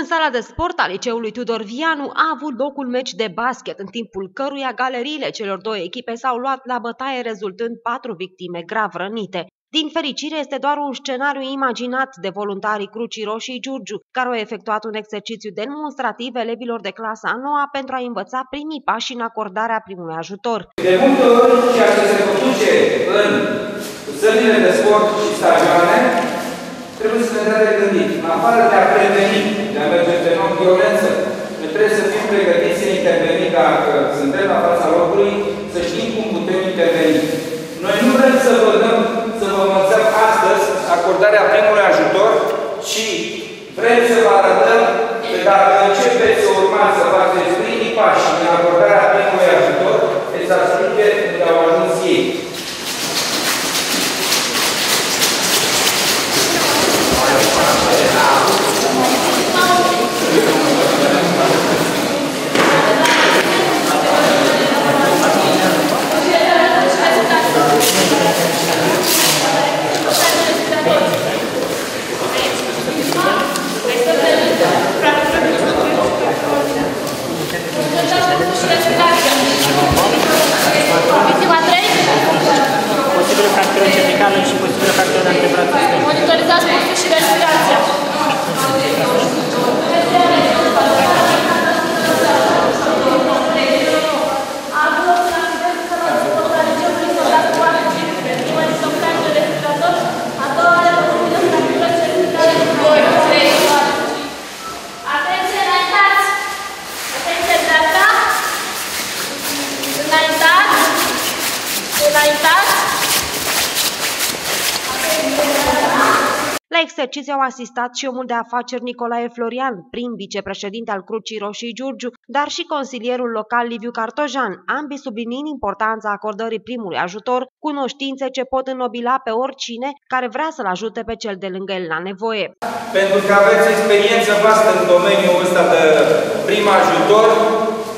În sala de sport a liceului Tudor Vianu a avut loc un meci de basket, în timpul căruia galeriile celor două echipe s-au luat la bătaie, rezultând patru victime grav rănite. Din fericire, este doar un scenariu imaginat de voluntarii Crucii Roșii Giurgiu, care au efectuat un exercițiu demonstrativ elevilor de clasa a noua pentru a învăța primii pași în acordarea primului ajutor. De multe ori, ceea ce se produce în sălile de sport și stadioane, trebuie să ne dea de gândit. În afară de a preveni, de a merge pe non-violență, noi trebuie să fim pregătiți să intervenim dacă suntem la fața locului, să știm cum putem interveni. Noi nu vrem să vă dăm, să vă învățăm astăzi acordarea primului ajutor, ci vrem să vă arătăm că dacă începeți să urmați să faceți primii pași La exercițiu au asistat și omul de afaceri Nicolae Florian, prim vicepreședinte al Crucii Roșii Giurgiu, dar și consilierul local Liviu Cartojan, ambii subliniind importanța acordării primului ajutor, cunoștințe ce pot înnobila pe oricine care vrea să-l ajute pe cel de lângă el la nevoie. Pentru că aveți experiență vastă în domeniul ăsta de prim ajutor,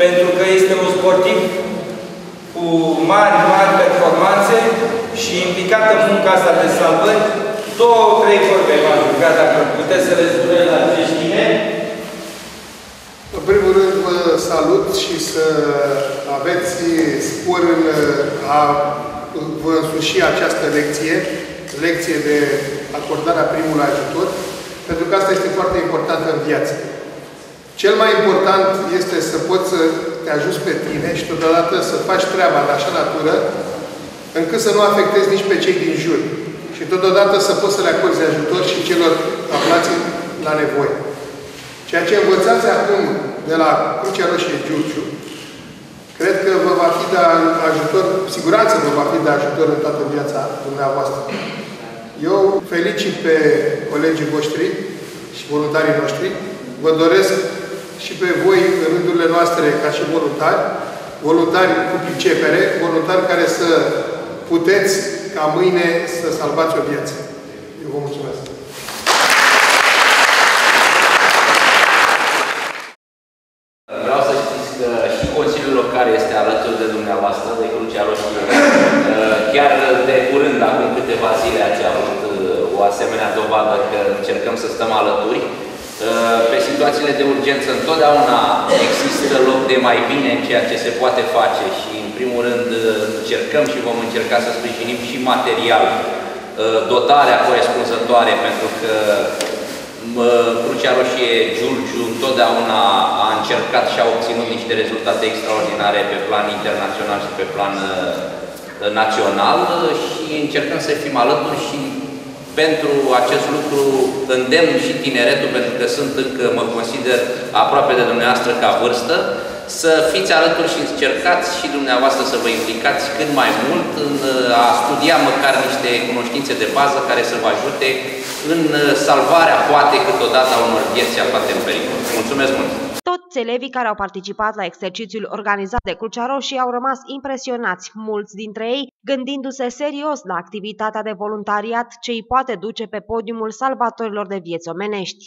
pentru că este un sportiv cu mari, mari performanțe și implicat în munca asta de salvări, două, trei vorbe v-am rugat dacă puteți să le spuneți la acești tineri. În primul rând vă salut și să aveți spor în a vă însuși această lecție, lecție de acordarea primului ajutor, pentru că asta este foarte importantă în viață. Cel mai important este să poți să te ajuți pe tine și totodată să faci treaba de așa natură încât să nu afectezi nici pe cei din jur. Și totodată să poți să le acorzi ajutor și celor aflați la nevoie. Ceea ce învățați acum de la Crucea Roșie Giurgiu, cred că vă va fi de ajutor, cu siguranță vă va fi de ajutor în toată viața dumneavoastră. Eu felicit pe colegii voștri și voluntarii noștri. Vă doresc și pe voi, în rândurile noastre, ca și voluntari, voluntari cu pricepere, voluntari care să puteți ca mâine să salvați o viață. Eu vă mulțumesc. Vreau să știți că și Consiliul Local este alături de dumneavoastră, de Crucea Roșie. Uh, Chiar de curând, acum câteva zile, ați avut uh, o asemenea dovadă că încercăm să stăm alături. Uh, Pe situațiile de urgență întotdeauna există loc de mai bine în ceea ce se poate face și, în primul rând, încercăm și vom încerca să sprijinim și material dotarea corespunzătoare, pentru că Crucea Roșie Giurgiu întotdeauna a încercat și a obținut niște rezultate extraordinare pe plan internațional și pe plan uh, național și încercăm să fim alături și pentru acest lucru îndemn și tineretul, pentru că sunt încă, mă consider, aproape de dumneavoastră ca vârstă, să fiți alături și încercați și dumneavoastră să vă implicați cât mai mult în a studia măcar niște cunoștințe de bază care să vă ajute în salvarea, poate, câteodată a unor vieți aflate în pericol. Mulțumesc mult! Toți elevii care au participat la exercițiul organizat de Crucea Roșie au rămas impresionați, mulți dintre ei gândindu-se serios la activitatea de voluntariat ce îi poate duce pe podiumul salvatorilor de vieți omenești.